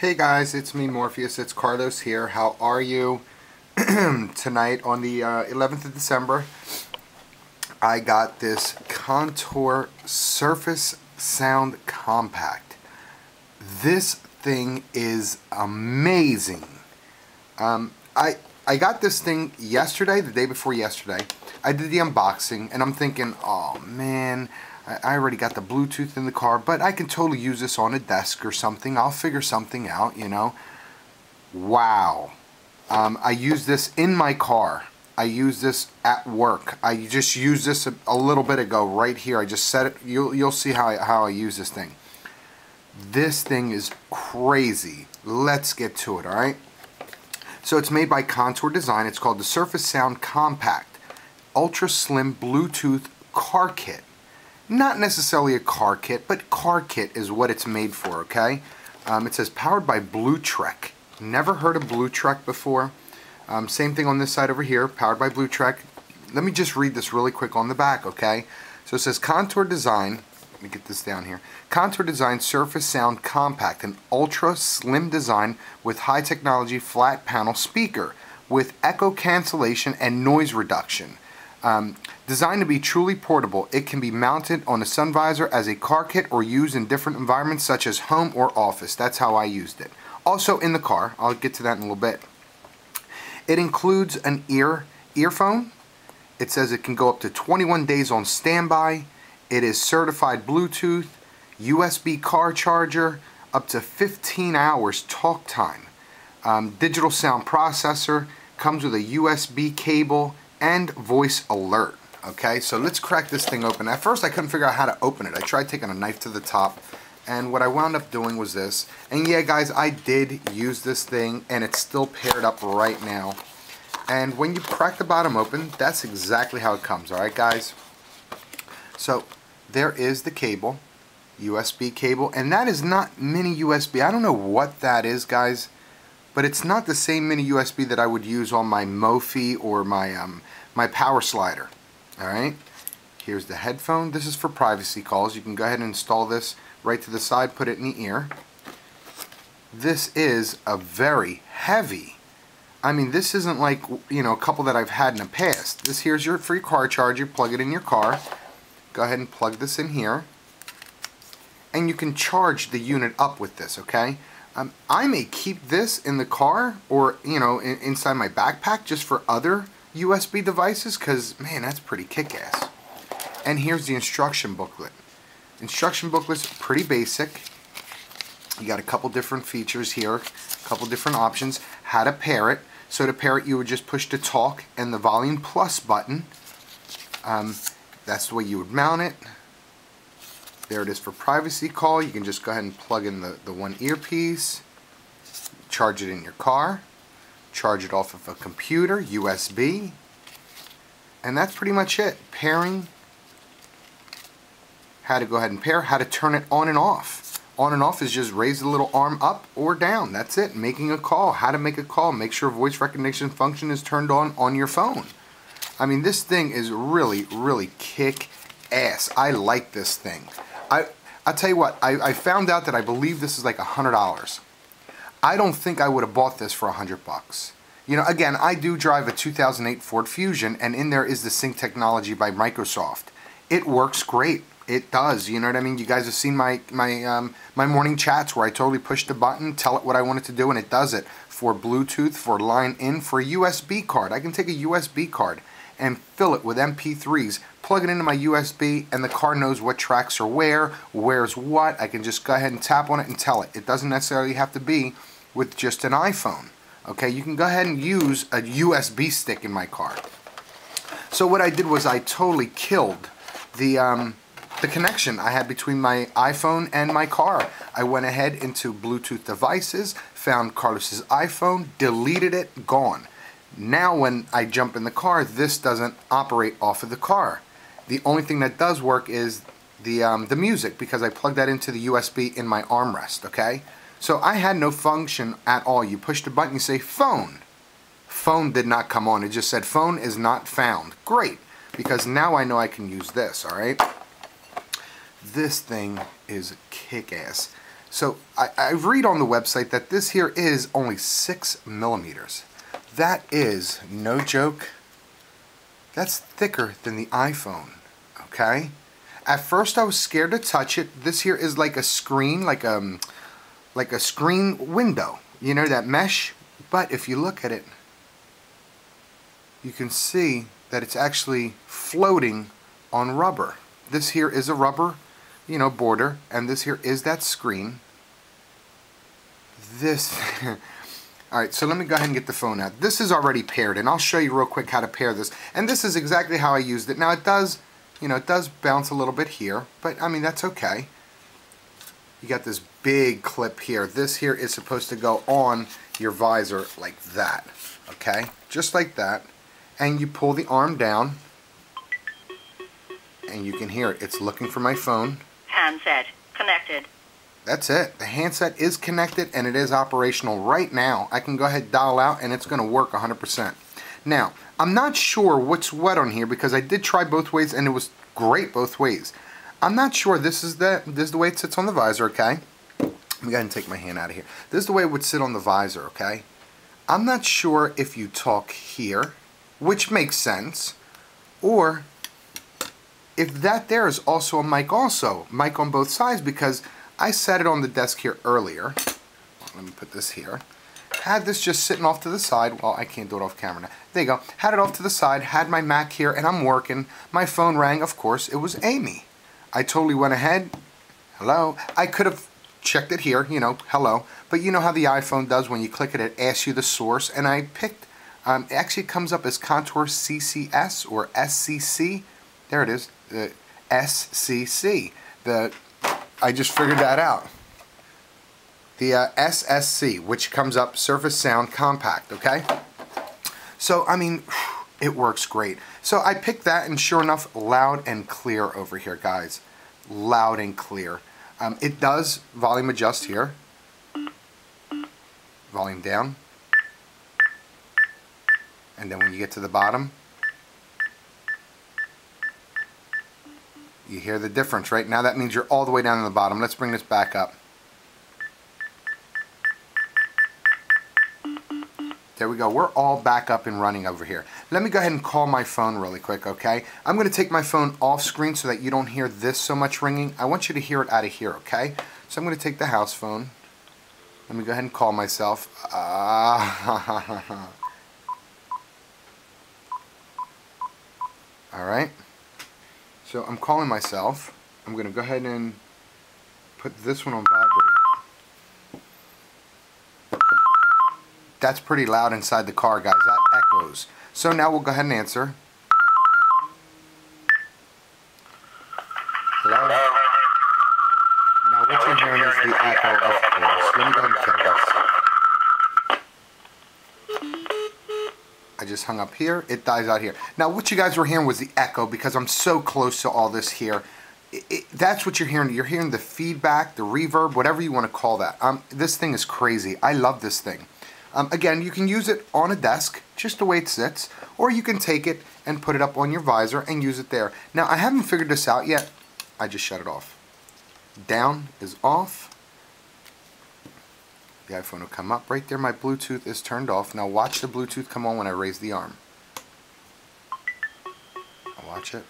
Hey guys, it's me Morpheus, it's Carlos here. How are you? Tonight on the uh, 11th of December, I got this Contour Surface Sound Compact. This thing is amazing. Um, I, I got this thing yesterday, the day before yesterday. I did the unboxing and I'm thinking, oh man, I already got the Bluetooth in the car, but I can totally use this on a desk or something. I'll figure something out, you know. Wow. Um, I use this in my car. I use this at work. I just used this a, a, little bit ago right here. I just set it. You'll, you'll see how I, how I use this thing. This thing is crazy. Let's get to it, all right? So it's made by Contour Design. It's called the Surface Sound Compact Ultra Slim Bluetooth Car Kit not necessarily a car kit, but car kit is what it's made for, okay? Um, it says powered by BlueTrek. Never heard of BlueTrek before. Um, same thing on this side over here, powered by BlueTrek. Let me just read this really quick on the back, okay? So it says Contour Design, let me get this down here. Contour Design Surface Sound Compact, an ultra slim design with high technology flat panel speaker with echo cancellation and noise reduction. Um, designed to be truly portable, it can be mounted on a sun visor as a car kit or used in different environments such as home or office. That's how I used it. Also in the car, I'll get to that in a little bit. It includes an ear earphone. It says it can go up to 21 days on standby. It is certified Bluetooth, USB car charger, up to 15 hours talk time. Um, digital sound processor, comes with a USB cable and voice alert. Okay, so let's crack this thing open. At first I couldn't figure out how to open it. I tried taking a knife to the top and what I wound up doing was this. And yeah guys, I did use this thing and it's still paired up right now. And when you crack the bottom open, that's exactly how it comes, alright guys? So there is the cable, USB cable, and that is not mini USB. I don't know what that is guys but it's not the same mini USB that I would use on my Mophie or my um, my power slider. Alright, here's the headphone. This is for privacy calls. You can go ahead and install this right to the side, put it in the ear. This is a very heavy I mean, this isn't like, you know, a couple that I've had in the past. This here's your free car charger. Plug it in your car. Go ahead and plug this in here. And you can charge the unit up with this, okay? Um, I may keep this in the car or, you know, in, inside my backpack just for other USB devices because, man, that's pretty kick-ass. And here's the instruction booklet. Instruction booklet's pretty basic. You got a couple different features here, a couple different options. How to pair it. So to pair it, you would just push the talk and the volume plus button. Um, that's the way you would mount it. There it is for privacy call. You can just go ahead and plug in the, the one earpiece, charge it in your car, charge it off of a computer, USB, and that's pretty much it. Pairing, how to go ahead and pair, how to turn it on and off. On and off is just raise the little arm up or down. That's it. Making a call, how to make a call. Make sure voice recognition function is turned on on your phone. I mean, this thing is really, really kick ass. I like this thing. I I'll tell you what, I, I found out that I believe this is like a hundred dollars. I don't think I would have bought this for a hundred bucks. You know, again, I do drive a 2008 Ford Fusion, and in there is the Sync technology by Microsoft. It works great. It does. You know what I mean? You guys have seen my my um, my morning chats where I totally push the button, tell it what I want it to do, and it does it. For Bluetooth, for line in, for a USB card. I can take a USB card and fill it with MP3s, plug it into my USB, and the car knows what tracks are where, where's what. I can just go ahead and tap on it and tell it. It doesn't necessarily have to be with just an iPhone. Okay, you can go ahead and use a USB stick in my car. So what I did was I totally killed the um, the connection I had between my iPhone and my car. I went ahead into Bluetooth devices, found Carlos's iPhone, deleted it, gone. Now when I jump in the car, this doesn't operate off of the car. The only thing that does work is the, um, the music because I plugged that into the USB in my armrest, okay? So I had no function at all. You push the button, you say phone. Phone did not come on. It just said phone is not found. Great, because now I know I can use this, all right? This thing is kick-ass. So I, I read on the website that this here is only six millimeters. That is no joke. That's thicker than the iPhone, okay? At first I was scared to touch it. This here is like a screen, like a, um, like a screen window. You know, that mesh? But if you look at it, you can see that it's actually floating on rubber. This here is a rubber, you know, border, and this here is that screen. This, alright, so let me go ahead and get the phone out. This is already paired, and I'll show you real quick how to pair this. And this is exactly how I used it. Now it does, you know, it does bounce a little bit here, but I mean, that's okay. You got this big clip here. This here is supposed to go on your visor like that, okay? Just like that. And you pull the arm down, and you can hear it. It's looking for my phone. Handset connected. That's it. The handset is connected and it is operational right now. I can go ahead dial out and it's going to work 100%. Now, I'm not sure what's what on here because I did try both ways and it was great both ways. I'm not sure this is the this is the way it sits on the visor, okay? Let me go ahead and take my hand out of here. This is the way it would sit on the visor, okay? I'm not sure if you talk here, which makes sense, or if that there is also a mic also, mic on both sides because I set it on the desk here earlier. Let me put this here. Had this just sitting off to the side. Well, I can't do it off camera now. There you go. Had it off to the side, had my Mac here, and I'm working. My phone rang, of course. It was Amy. I totally went ahead. Hello. I could have checked it here, you know, hello. But you know how the iPhone does when you click it, it asks you the source. And I picked, um, it actually comes up as Contour CCS or SCC. There it is the SCC. The I just figured that out. The uh, SSC, which comes up Surface Sound Compact, okay? So, I mean, it works great. So I picked that, and sure enough, loud and clear over here, guys. Loud and clear. Um, it does volume adjust here. Volume down. And then when you get to the bottom, You hear the difference, right? Now that means you're all the way down to the bottom. Let's bring this back up. There we go. We're all back up and running over here. Let me go ahead and call my phone really quick, okay? I'm going to take my phone off screen so that you don't hear this so much ringing. I want you to hear it out of here, okay? So I'm going to take the house phone. Let me go ahead and call myself. Uh, all right. So I'm calling myself. I'm going to go ahead and put this one on vibrate. That's pretty loud inside the car, guys. That echoes. So now we'll go ahead and answer. Hello? Now what you're hearing is the echo, of course. Let me go ahead and kill this. I just hung up here, it dies out here. Now what you guys were hearing was the echo because I'm so close to all this here. It, it, that's what you're hearing. You're hearing the feedback, the reverb, whatever you want to call that. Um, this thing is crazy. I love this thing. Um, again, you can use it on a desk, just the way it sits, or you can take it and put it up on your visor and use it there. Now, I haven't figured this out yet. I just shut it off. Down is off. The iPhone will come up. Right there, my Bluetooth is turned off. Now watch the Bluetooth come on when I raise the arm. I'll watch it.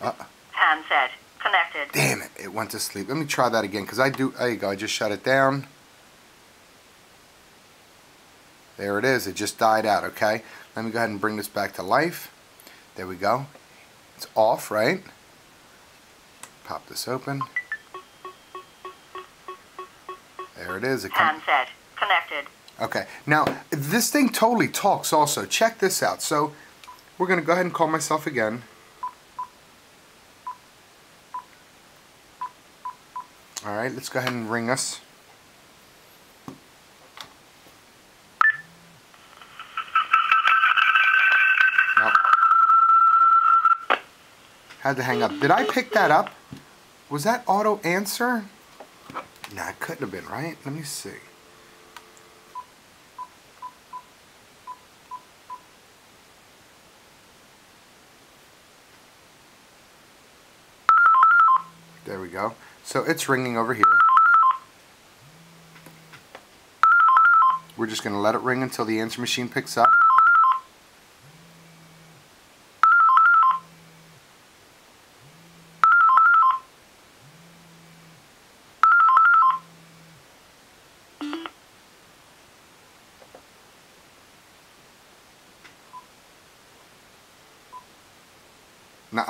Uh, Handset connected. Damn it, it went to sleep. Let me try that again, because I do, there you go, I just shut it down. There it is, it just died out, okay? Let me go ahead and bring this back to life. There we go. It's off, right? Pop this open. There it is. It Handset connected. Okay. Now, this thing totally talks also. Check this out. So, we're going to go ahead and call myself again. Alright, let's go ahead and ring us. had to hang up. Did I pick that up? Was that auto answer? Nah, it couldn't have been, right? Let me see. There we go. So it's ringing over here. We're just going to let it ring until the answer machine picks up.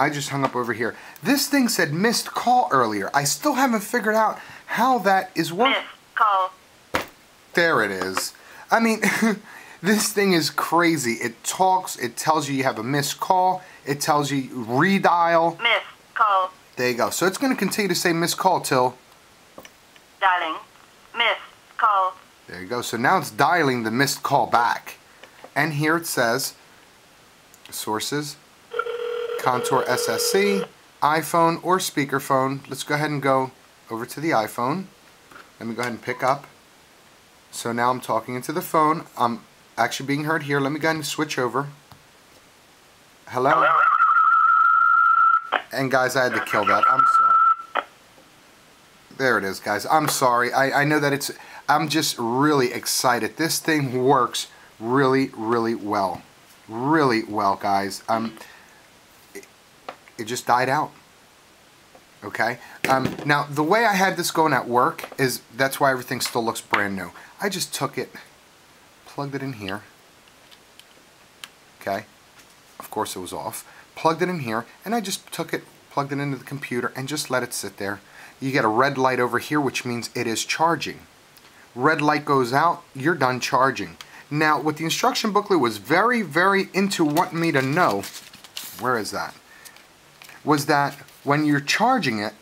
I just hung up over here. This thing said missed call earlier. I still haven't figured out how that is working. Miss call. There it is. I mean, this thing is crazy. It talks, it tells you you have a missed call, it tells you redial. Miss call. There you go. So it's going to continue to say missed call till, Dialing. Missed call. there you go. So now it's dialing the missed call back. And here it says, sources, Contour SSC, iPhone or speakerphone. Let's go ahead and go over to the iPhone. Let me go ahead and pick up. So now I'm talking into the phone. I'm actually being heard here. Let me go ahead and switch over. Hello? And guys, I had to kill that. I'm sorry. There it is, guys. I'm sorry. I, I know that it's... I'm just really excited. This thing works really, really well. Really well, guys. Um, it just died out. Okay? Um, now, the way I had this going at work is that's why everything still looks brand new. I just took it, plugged it in here. Okay? Of course it was off. Plugged it in here, and I just took it, plugged it into the computer, and just let it sit there. You get a red light over here, which means it is charging. Red light goes out, you're done charging. Now, what the instruction booklet was very, very into wanting me to know, where is that? Was that when you're charging it,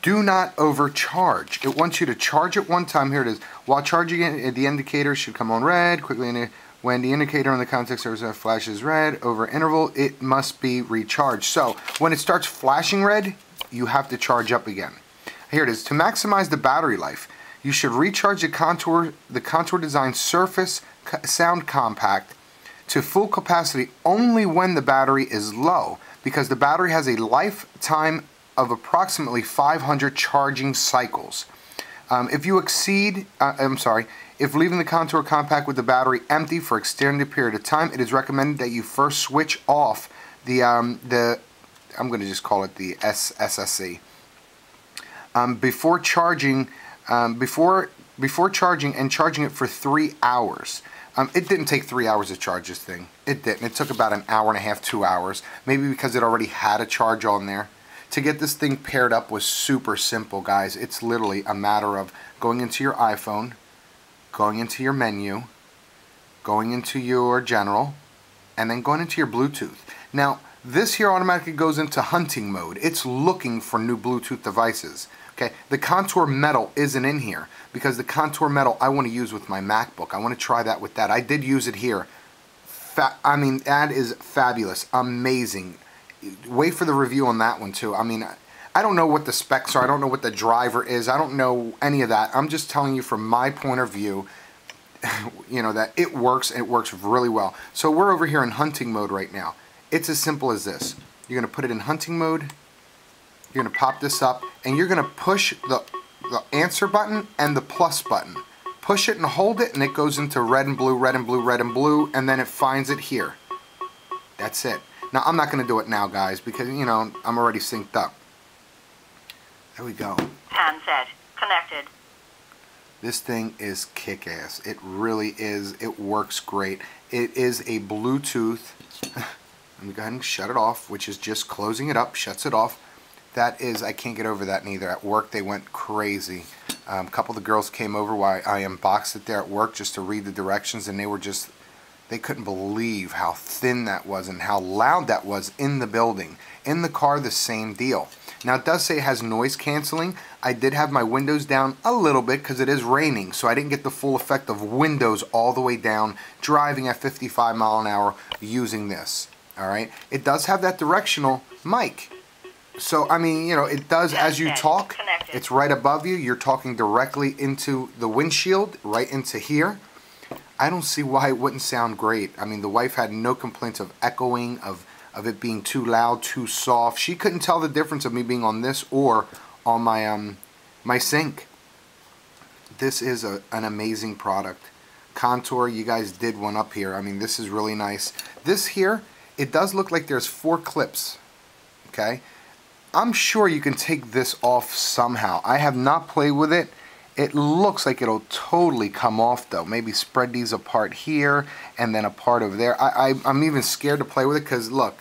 do not overcharge. It wants you to charge it one time. Here it is. While charging it, the indicator should come on red. Quickly, when the indicator on the contact surface flashes red over interval, it must be recharged. So when it starts flashing red, you have to charge up again. Here it is. To maximize the battery life, you should recharge the contour, the contour design surface sound compact to full capacity only when the battery is low because the battery has a lifetime of approximately 500 charging cycles. Um, if you exceed, uh, I'm sorry, if leaving the contour compact with the battery empty for extended period of time, it is recommended that you first switch off the, um, the I'm going to just call it the SSC. Um, before charging, um, before before charging and charging it for three hours. Um, it didn't take three hours to charge this thing. It didn't. It took about an hour and a half, two hours. Maybe because it already had a charge on there. To get this thing paired up was super simple, guys. It's literally a matter of going into your iPhone, going into your menu, going into your general, and then going into your Bluetooth. Now, this here automatically goes into hunting mode. It's looking for new Bluetooth devices. Okay, the contour metal isn't in here because the contour metal I want to use with my MacBook. I want to try that with that. I did use it here. Fa I mean, that is fabulous, amazing. Wait for the review on that one too. I mean, I don't know what the specs are. I don't know what the driver is. I don't know any of that. I'm just telling you from my point of view, you know, that it works and it works really well. So we're over here in hunting mode right now. It's as simple as this. You're going to put it in hunting mode. You're going to pop this up and you're going to push the, the answer button and the plus button. Push it and hold it and it goes into red and blue, red and blue, red and blue, and then it finds it here. That's it. Now, I'm not going to do it now, guys, because, you know, I'm already synced up. There we go. Handset. Connected. This thing is kick-ass. It really is. It works great. It is a Bluetooth. Let me go ahead and shut it off, which is just closing it up, shuts it off. That is, I can't get over that neither. At work, they went crazy. Um, a couple of the girls came over while I unboxed it there at work just to read the directions, and they were just, they couldn't believe how thin that was and how loud that was in the building. In the car, the same deal. Now, it does say it has noise canceling. I did have my windows down a little bit because it is raining, so I didn't get the full effect of windows all the way down driving at 55 mile an hour using this. All right. It does have that directional mic. So, I mean, you know, it does as you talk. It's right above you. You're talking directly into the windshield, right into here. I don't see why it wouldn't sound great. I mean, the wife had no complaints of echoing, of, of it being too loud, too soft. She couldn't tell the difference of me being on this or on my, um, my Sync. this is a, an amazing product. Contour, you guys did one up here. I mean, this is really nice. This here, it does look like there's four clips, okay? I'm sure you can take this off somehow. I have not played with it. It looks like it'll totally come off though. Maybe spread these apart here and then apart over there. I, I, I'm even scared to play with it because look,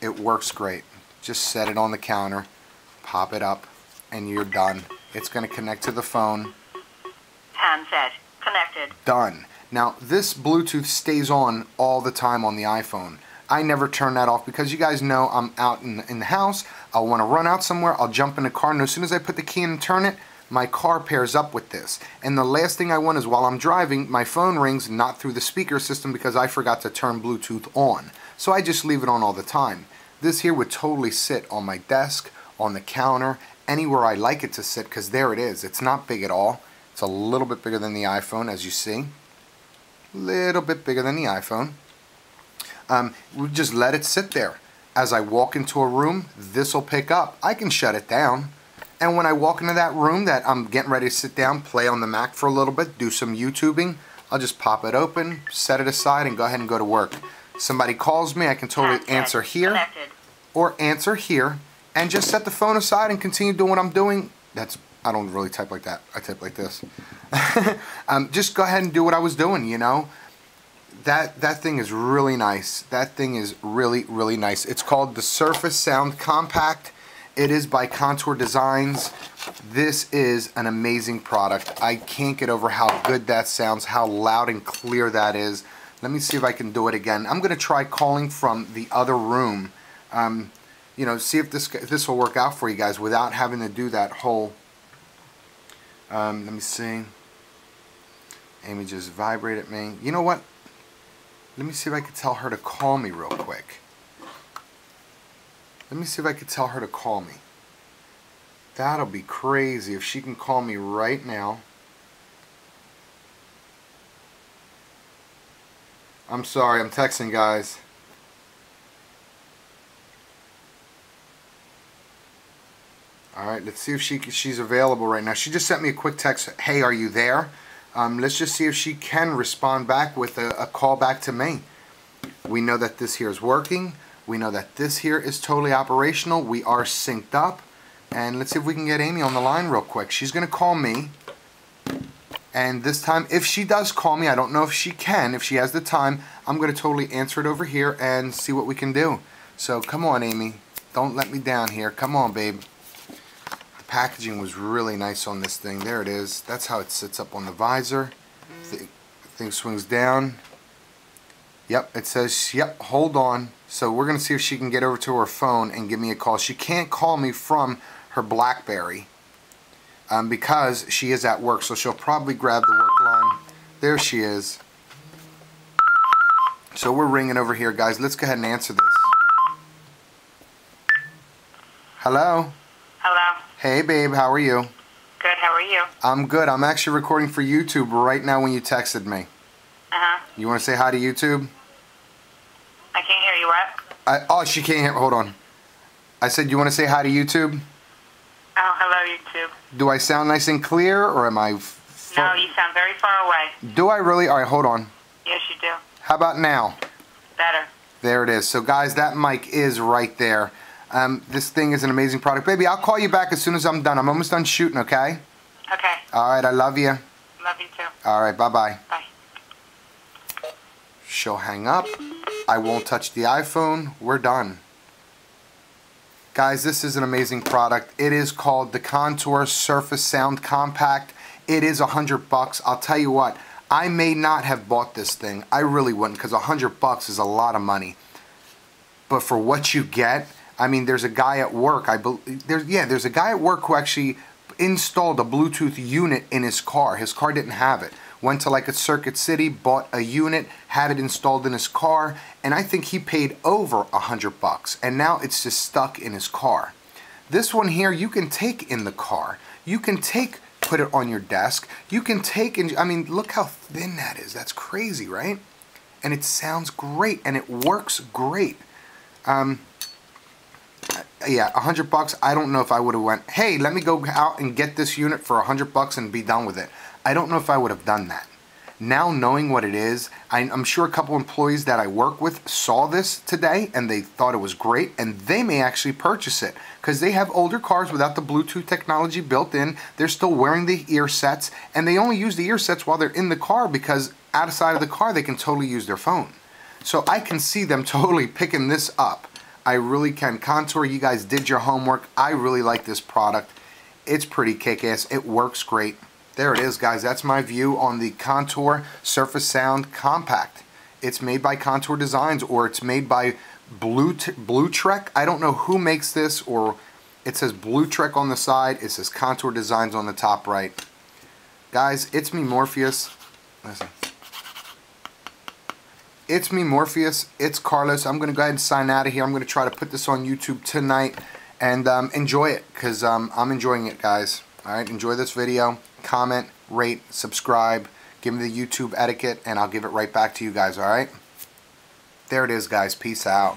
it works great. Just set it on the counter, pop it up, and you're done. It's going to connect to the phone. Handset. Connected. Done. Now, this Bluetooth stays on all the time on the iPhone. I never turn that off because you guys know I'm out in, in the house. I'll want to run out somewhere. I'll jump in the car, and as soon as I put the key in and turn it, my car pairs up with this. And the last thing I want is while I'm driving, my phone rings not through the speaker system because I forgot to turn Bluetooth on. So I just leave it on all the time. This here would totally sit on my desk, on the counter, anywhere I like it to sit because there it is. It's not big at all. It's a little bit bigger than the iPhone as you see. A little bit bigger than the iPhone. Um, we just let it sit there. As I walk into a room, this will pick up. I can shut it down. And when I walk into that room that I'm getting ready to sit down, play on the Mac for a little bit, do some YouTubing, I'll just pop it open, set it aside, and go ahead and go to work. Somebody calls me, I can totally Handset. answer here Connected. or answer here and just set the phone aside and continue doing what I'm doing. That's I don't really type like that. I type like this. um, just go ahead and do what I was doing, you know. That that thing is really nice. That thing is really really nice. It's called the Surface Sound Compact. It is by Contour Designs. This is an amazing product. I can't get over how good that sounds, how loud and clear that is. Let me see if I can do it again. I'm going to try calling from the other room. Um, you know, see if this if this will work out for you guys without having to do that whole. Um, let me see. Amy just vibrated me. You know what? Let me see if I could tell her to call me real quick. Let me see if I could tell her to call me. That'll be crazy if she can call me right now. I'm sorry, I'm texting guys. All right, let's see if she she's available right now. She just sent me a quick text. Hey, are you there? Um, let's just see if she can respond back with a, a call back to me. We know that this here is working. We know that this here is totally operational. We are synced up. And let's see if we can get Amy on the line real quick. She's going to call me. And this time, if she does call me, I don't know if she can, if she has the time, I'm going to totally answer it over here and see what we can do. So come on, Amy. Don't let me down here. Come on, babe. Packaging was really nice on this thing. There it is. That's how it sits up on the visor. The thing swings down. Yep, it says, yep, hold on. So we're going to see if she can get over to her phone and give me a call. She can't call me from her Blackberry um, because she is at work. So she'll probably grab the work line. There she is. So we're ringing over here, guys. Let's go ahead and answer this. Hello? Hey, babe. How are you? Good. How are you? I'm good. I'm actually recording for YouTube right now when you texted me. Uh huh. You want to say hi to YouTube? I can't hear you. What? I, oh, she can't hear. Hold on. I said, you want to say hi to YouTube? Oh, hello, YouTube. Do I sound nice and clear, or am I... No, you sound very far away. Do I really? All right, hold on. Yes, you do. How about now? Better. There it is. So, guys, that mic is right there. Um, this thing is an amazing product. Baby, I'll call you back as soon as I'm done. I'm almost done shooting, okay? Okay. All right, I love you. Love you too. All right, bye-bye. Bye. She'll hang up. I won't touch the iPhone. We're done. Guys, this is an amazing product. It is called the Contour Surface Sound Compact. It is a hundred bucks. I'll tell you what, I may not have bought this thing. I really wouldn't because a hundred bucks is a lot of money. But for what you get, I mean, there's a guy at work. I believe there's yeah, there's a guy at work who actually installed a Bluetooth unit in his car. His car didn't have it. Went to like a Circuit City, bought a unit, had it installed in his car, and I think he paid over a hundred bucks. And now it's just stuck in his car. This one here, you can take in the car. You can take, put it on your desk. You can take and I mean, look how thin that is. That's crazy, right? And it sounds great and it works great. Um, Uh, yeah, a hundred bucks. I don't know if I would have went. Hey, let me go out and get this unit for a hundred bucks and be done with it. I don't know if I would have done that. Now knowing what it is, I'm sure a couple employees that I work with saw this today and they thought it was great, and they may actually purchase it because they have older cars without the Bluetooth technology built in. They're still wearing the ear sets, and they only use the ear sets while they're in the car because outside of the car they can totally use their phone. So I can see them totally picking this up. I really can. Contour, you guys did your homework. I really like this product. It's pretty kick-ass. It works great. There it is, guys. That's my view on the Contour Surface Sound Compact. It's made by Contour Designs or it's made by Blue, BlueTrek. I don't know who makes this or it says BlueTrek on the side. It says Contour Designs on the top right. Guys, it's me, Morpheus. Listen. It's me, Morpheus. It's Carlos. I'm going to go ahead and sign out of here. I'm going to try to put this on YouTube tonight and um, enjoy it because um, I'm enjoying it, guys. All right, enjoy this video. Comment, rate, subscribe. Give me the YouTube etiquette, and I'll give it right back to you guys, all right? There it is, guys. Peace out.